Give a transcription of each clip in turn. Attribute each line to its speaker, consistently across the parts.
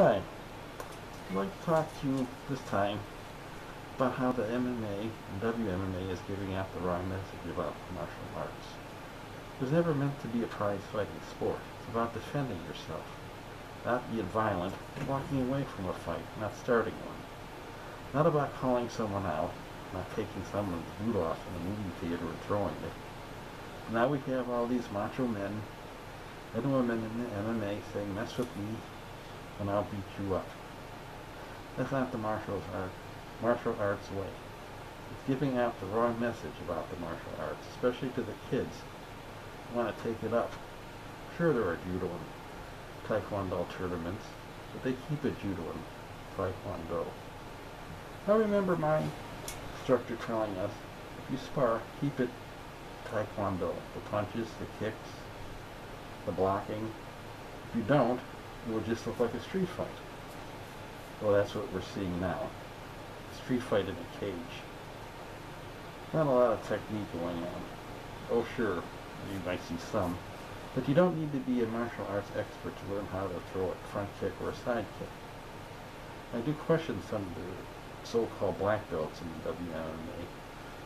Speaker 1: Hi. I'd like to talk to you this time about how the MMA and WMMA is giving out the wrong message about martial arts. It was never meant to be a prize fighting sport. It's about defending yourself, not being violent, walking away from a fight, not starting one. Not about calling someone out, not taking someone's boot off in a movie theater and throwing it. Now we have all these macho men and women in the MMA saying, mess with me and I'll beat you up. That's not the martial art, martial arts way. It's giving out the wrong message about the martial arts, especially to the kids who want to take it up. Sure, there are judo and taekwondo tournaments, but they keep it judo and taekwondo. I remember my instructor telling us, if you spar, keep it taekwondo. The punches, the kicks, the blocking. If you don't, will just look like a street fight. Well, that's what we're seeing now. Street fight in a cage. Not a lot of technique going on. Oh, sure, you might see some. But you don't need to be a martial arts expert to learn how to throw a front kick or a side kick. I do question some of the so-called black belts in WMMA.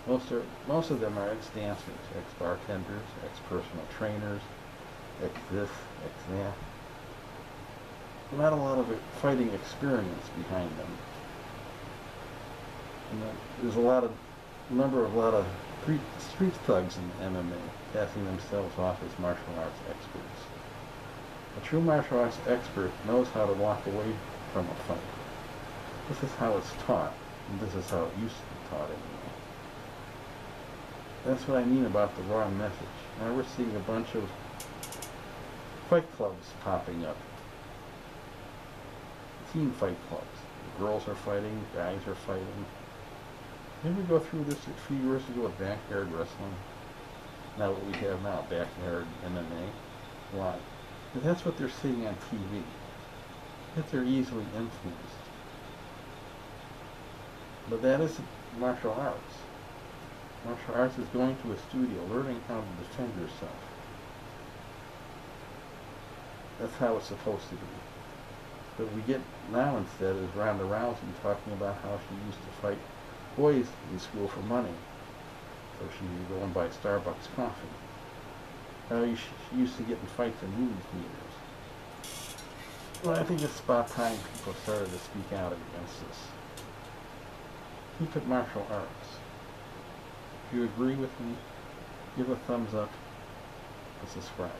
Speaker 1: Most, are, most of them are ex-dancers, ex-bartenders, ex-personal trainers, ex-this, ex-that not a lot of fighting experience behind them. And there's a lot of number of lot of street thugs in MMA passing themselves off as martial arts experts. A true martial arts expert knows how to walk away from a fight. This is how it's taught, and this is how it used to be taught anyway. That's what I mean about the wrong message. Now we're seeing a bunch of fight clubs popping up team fight clubs. Girls are fighting, guys are fighting. Didn't we go through this a few years ago with backyard wrestling? Now what we have now, backyard MMA. Why? Because that's what they're seeing on TV. That they're easily influenced. But that isn't martial arts. Martial arts is going to a studio, learning how to defend yourself. That's how it's supposed to be. But we get now instead is Ronda Rousey talking about how she used to fight boys in school for money. So she would go and buy Starbucks coffee. How she used to get in fights in movie theaters. Well, I think it's about time people started to speak out against this. Keep it martial arts. If you agree with me, give a thumbs up and subscribe.